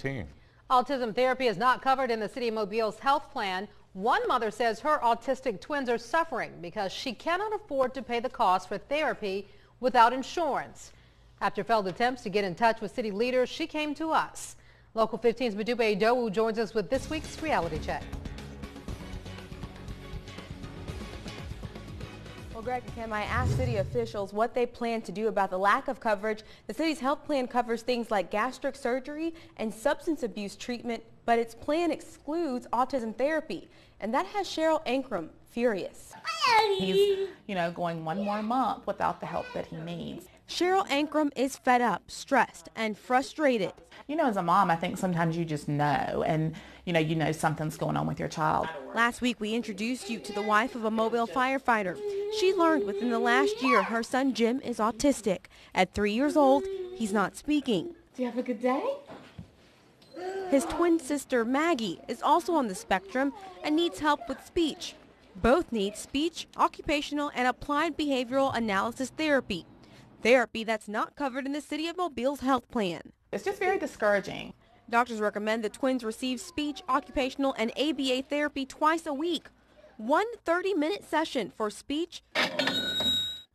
15. Autism therapy is not covered in the City of Mobile's health plan. One mother says her autistic twins are suffering because she cannot afford to pay the cost for therapy without insurance. After failed attempts to get in touch with city leaders, she came to us. Local 15's Modupe Idowu joins us with this week's reality check. Greg Kim, I asked city officials what they plan to do about the lack of coverage. The city's health plan covers things like gastric surgery and substance abuse treatment, but its plan excludes autism therapy. And that has Cheryl Ankrom furious. He's, you know, going one more month without the help that he needs. Cheryl Ankrom is fed up, stressed, and frustrated. You know, as a mom, I think sometimes you just know, and you know, you know something's going on with your child. Last week, we introduced you to the wife of a mobile firefighter. She learned within the last year her son Jim is autistic. At three years old, he's not speaking. Do you have a good day? His twin sister Maggie is also on the spectrum and needs help with speech. Both need speech, occupational, and applied behavioral analysis therapy. Therapy that's not covered in the City of Mobile's health plan. It's just very discouraging. Doctors recommend the twins receive speech, occupational, and ABA therapy twice a week. One 30-minute session for speech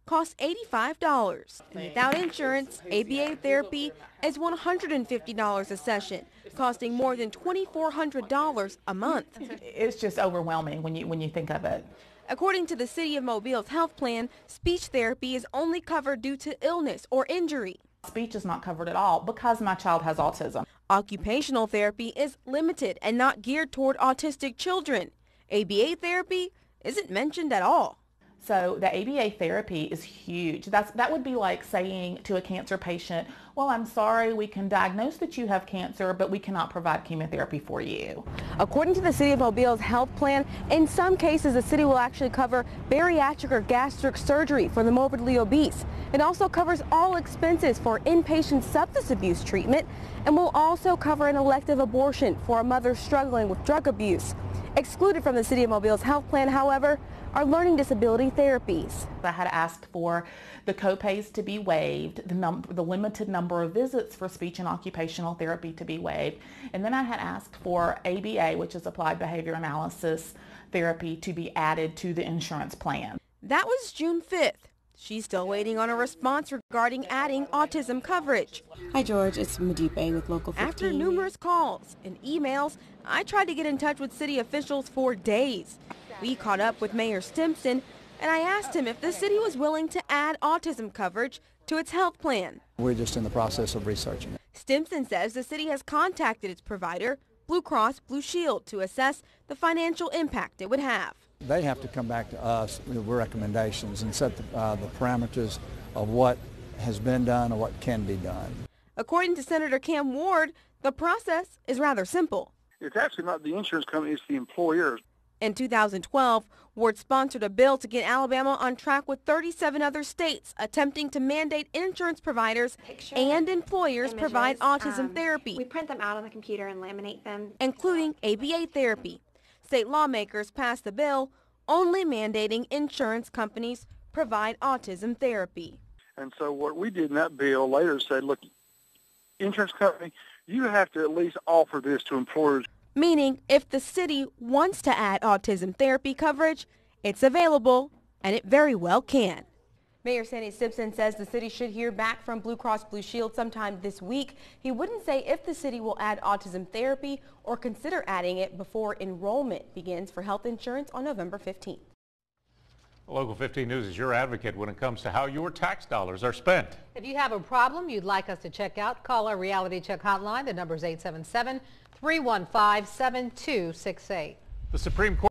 costs $85. And without insurance, ABA therapy is $150 a session, costing more than $2,400 a month. It's just overwhelming when you when you think of it. According to the City of Mobile's health plan, speech therapy is only covered due to illness or injury. Speech is not covered at all because my child has autism. Occupational therapy is limited and not geared toward autistic children. ABA therapy isn't mentioned at all. So the ABA therapy is huge. That's, that would be like saying to a cancer patient, well, I'm sorry, we can diagnose that you have cancer, but we cannot provide chemotherapy for you. According to the City of Mobile's health plan, in some cases, the city will actually cover bariatric or gastric surgery for the morbidly obese. It also covers all expenses for inpatient substance abuse treatment and will also cover an elective abortion for a mother struggling with drug abuse. Excluded from the City of Mobile's health plan, however, are learning disability therapies. I had asked for the copays to be waived, the, num- the limited number of visits for speech and occupational therapy to be waived, and then I had asked for ABA, which is Applied Behavior Analysis Therapy, to be added to the insurance plan. That was June 5th. She's still waiting on a response regarding adding autism coverage. Hi, George. It's Modupe with Local 15. After numerous calls and emails, I tried to get in touch with city officials for days. We caught up with Mayor Stimpson, and I asked him if the city was willing to add autism coverage to its health plan. We're just in the process of researching it. Stimpson says the city has contacted its provider, Blue Cross Blue Shield, to assess the financial impact it would have. They have to come back to us with recommendations and set the, uh, the parameters of what has been done or what can be done. According to Senator Cam Ward, the process is rather simple. It's actually not the insurance company, it's the employers. In 2012, Ward sponsored a bill to get Alabama on track with 37 other states attempting to mandate insurance providers Picture and employers images, provide autism um, therapy, We print them out on the computer and laminate them. including ABA therapy. State lawmakers passed the bill only mandating insurance companies provide autism therapy. And so what we did in that bill later said, look, insurance company, you have to at least offer this to employers. Meaning, if the city wants to add autism therapy coverage, it's available, and it very well can. Mayor Sandy Stimpson says the city should hear back from Blue Cross Blue Shield sometime this week. He wouldn't say if the city will add autism therapy or consider adding it before enrollment begins for health insurance on November 15th. Local 15 News is your advocate when it comes to how your tax dollars are spent. If you have a problem you'd like us to check out, call our Reality Check hotline. The number is 877 315 7268. The Supreme Court